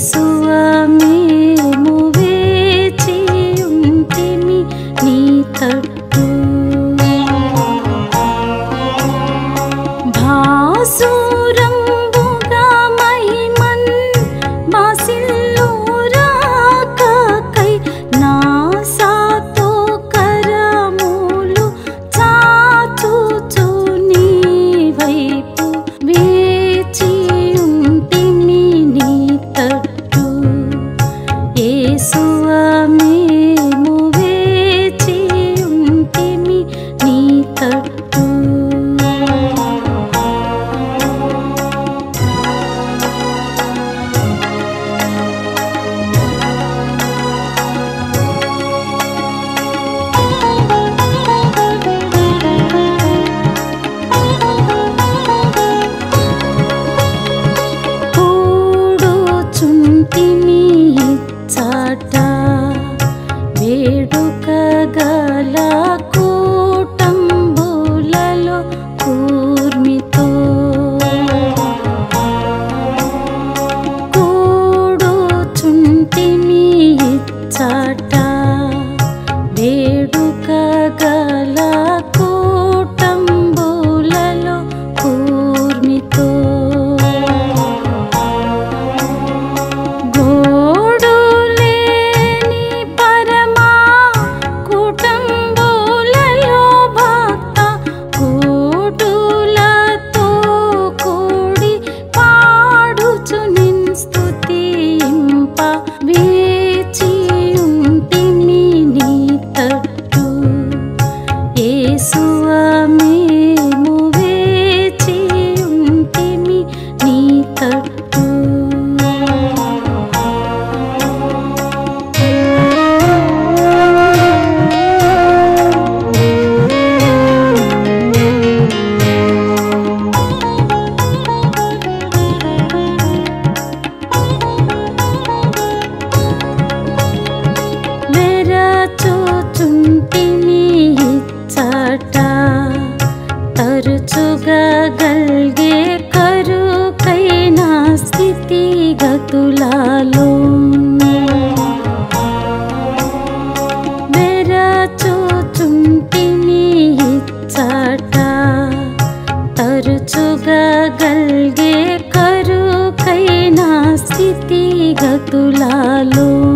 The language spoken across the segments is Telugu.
Jesús. me. स्थिति गतुलालो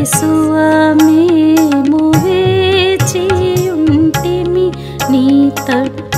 యేసువ మేము వేచి ఉంటిమి నీ తట్టు